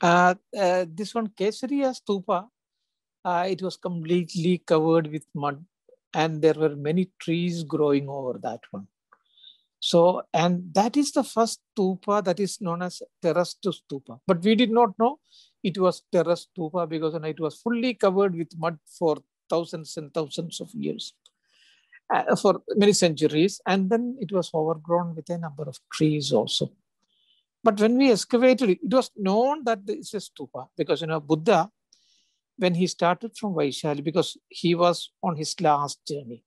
Uh, uh, this one, Kesariya Stupa, uh, it was completely covered with mud and there were many trees growing over that one. So, and that is the first stupa that is known as terraced stupa. But we did not know it was terraced stupa because it was fully covered with mud for thousands and thousands of years, uh, for many centuries. And then it was overgrown with a number of trees also. But when we excavated it, was known that it's a stupa because, you know, Buddha, when he started from Vaishali, because he was on his last journey,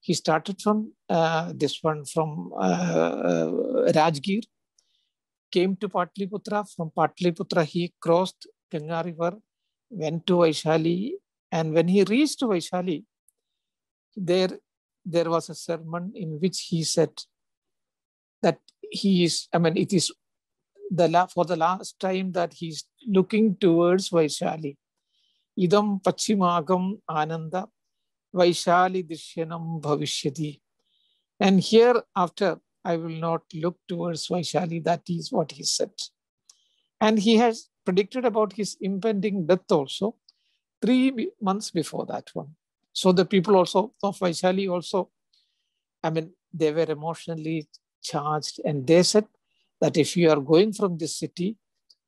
he started from uh, this one from uh, Rajgir, came to Patliputra. From Patliputra, he crossed Ganga River, went to Vaishali, and when he reached Vaishali, there there was a sermon in which he said that he is. I mean, it is the la- for the last time that he's looking towards Vaishali. Idam Pachimagam Ananda Vaishali Dishyanam Bhavishyati. And here after I will not look towards Vaishali, that is what he said. And he has predicted about his impending death also three months before that one. So the people also of Vaishali also, I mean, they were emotionally charged and they said that if you are going from this city,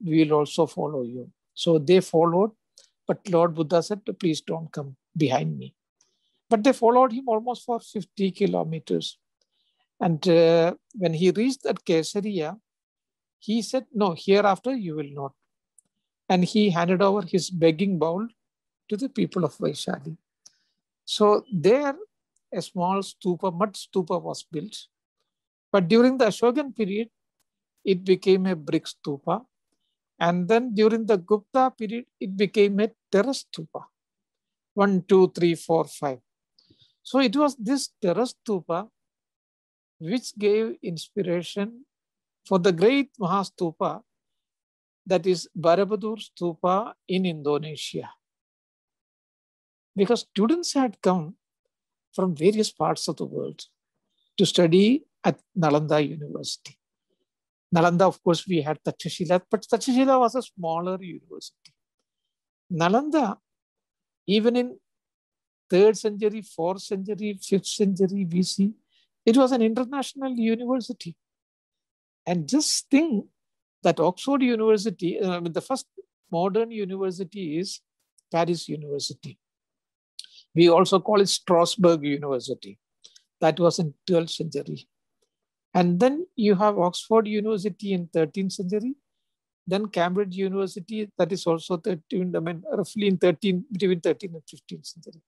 we will also follow you. So they followed, but Lord Buddha said, please don't come behind me. But they followed him almost for 50 kilometers. And uh, when he reached at Kesariya, he said, No, hereafter you will not. And he handed over his begging bowl to the people of Vaishali. So there, a small stupa, mud stupa was built. But during the Ashokan period, it became a brick stupa. And then during the Gupta period, it became a terrace stupa. One, two, three, four, five. So it was this terrace stupa which gave inspiration for the great Mahastupa that is Borobudur Stupa in Indonesia. Because students had come from various parts of the world to study at Nalanda University. Nalanda, of course, we had Takshashila, but Takshashila was a smaller university. Nalanda, even in third century, fourth century, fifth century BC. It was an international university. And just think that Oxford University, uh, I mean, the first modern university is Paris University. We also call it Strasbourg University. That was in 12th century. And then you have Oxford University in 13th century. Then Cambridge University, that is also 13, I mean, roughly in 13, between 13 and 15th century.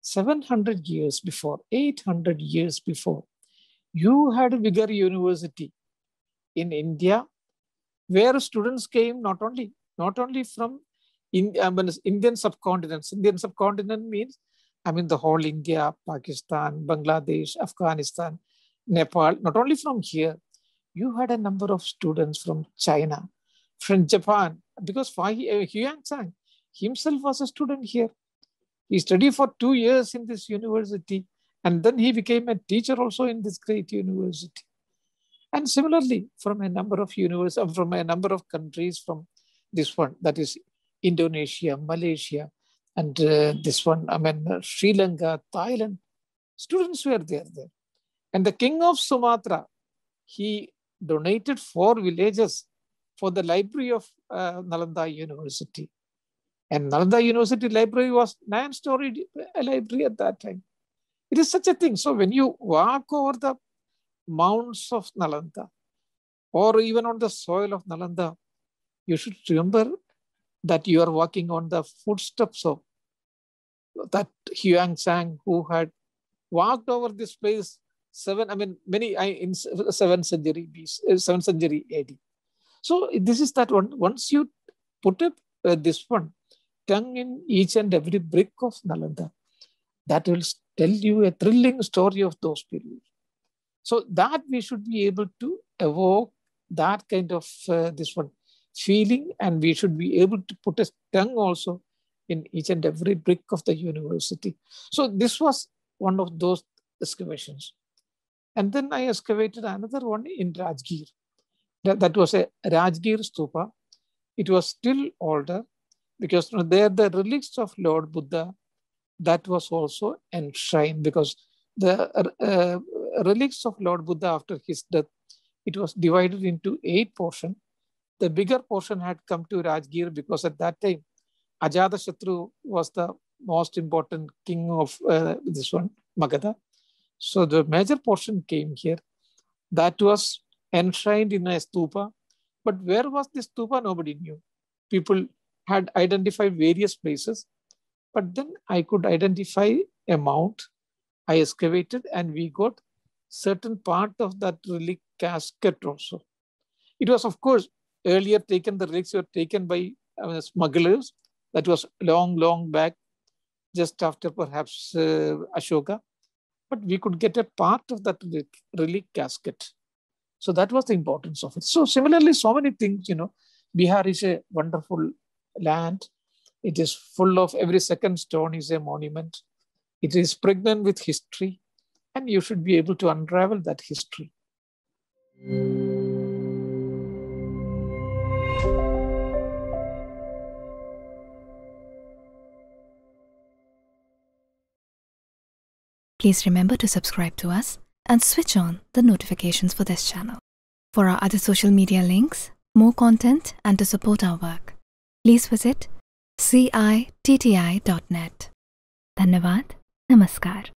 700 years before, 800 years before, you had a bigger university in India where students came not only not only from in, I mean, Indian subcontinent. Indian subcontinent means, I mean, the whole India, Pakistan, Bangladesh, Afghanistan, Nepal, not only from here, you had a number of students from China, from Japan, because Huen Tsang himself was a student here. He studied for two years in this university, and then he became a teacher also in this great university. And similarly, from a number of universities, uh, from a number of countries, from this one, that is Indonesia, Malaysia, and uh, this one, I mean, uh, Sri Lanka, Thailand, students were there, there. And the king of Sumatra, he donated four villages for the library of uh, Nalanda University. And Nalanda University Library was nine-story library at that time. It is such a thing. So when you walk over the mounds of Nalanda, or even on the soil of Nalanda, you should remember that you are walking on the footsteps of that Huen Tsang who had walked over this place seven, I mean, many I in seventh century BC, seventh century AD. So this is that one. Once you put up uh, this one, tongue in each and every brick of Nalanda. That will tell you a thrilling story of those periods. So that we should be able to evoke that kind of uh, this one feeling, and we should be able to put a tongue also in each and every brick of the university. So this was one of those excavations. And then I excavated another one in Rajgir. That, that was a Rajgir stupa it was still older because there the relics of Lord Buddha that was also enshrined because the uh, relics of Lord Buddha after his death, it was divided into eight portions. The bigger portion had come to Rajgir because at that time, Ajatashatru was the most important king of uh, this one, Magadha. So the major portion came here. That was enshrined in a stupa. But where was this stupa? Nobody knew. People had identified various places. But then I could identify a mount. I excavated and we got certain part of that relic casket also. It was, of course, earlier taken, the relics were taken by uh, smugglers. That was long, long back, just after perhaps uh, Ashoka. But we could get a part of that relic, casket. So that was the importance of it. So similarly, so many things, you know, Bihar is a wonderful land. It is full of every second stone is a monument. It is pregnant with history, and you should be able to unravel that history. Please remember to subscribe to us and switch on the notifications for this channel. For our other social media links, more content, and to support our work, please visit citti.net. Dhanyavad. Namaskar.